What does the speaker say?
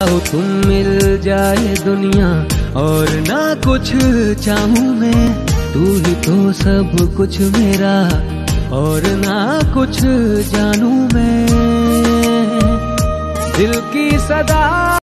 चाहो तुम मिल जाए दुनिया, और ना कुछ चाहूँ मैं, तू ही तो सब कुछ मेरा, और ना कुछ जानू मैं। दिल की सदा